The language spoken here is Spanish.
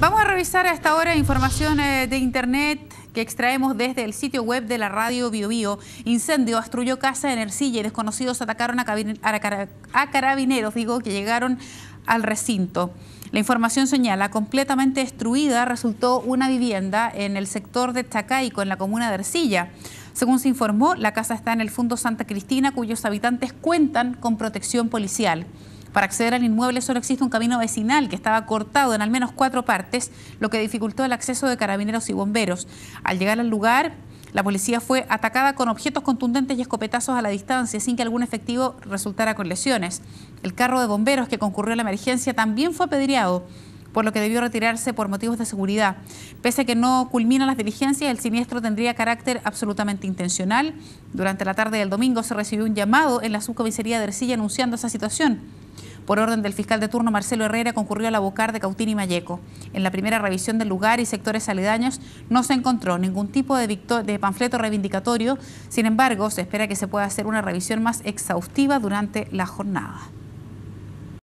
Vamos a revisar a esta hora información eh, de internet que extraemos desde el sitio web de la radio BioBio. Incendio destruyó casa en Ercilla y desconocidos atacaron a, a carabineros, digo, que llegaron al recinto. La información señala, completamente destruida resultó una vivienda en el sector de Chacaico, en la comuna de Ercilla. Según se informó, la casa está en el Fondo Santa Cristina, cuyos habitantes cuentan con protección policial. Para acceder al inmueble solo existe un camino vecinal que estaba cortado en al menos cuatro partes, lo que dificultó el acceso de carabineros y bomberos. Al llegar al lugar, la policía fue atacada con objetos contundentes y escopetazos a la distancia sin que algún efectivo resultara con lesiones. El carro de bomberos que concurrió a la emergencia también fue apedreado por lo que debió retirarse por motivos de seguridad. Pese a que no culminan las diligencias, el siniestro tendría carácter absolutamente intencional. Durante la tarde del domingo se recibió un llamado en la subcomisaría de Ercilla anunciando esa situación. Por orden del fiscal de turno Marcelo Herrera concurrió a la Bocar de Cautín y Mayeco. En la primera revisión del lugar y sectores aledaños no se encontró ningún tipo de, de panfleto reivindicatorio. Sin embargo, se espera que se pueda hacer una revisión más exhaustiva durante la jornada.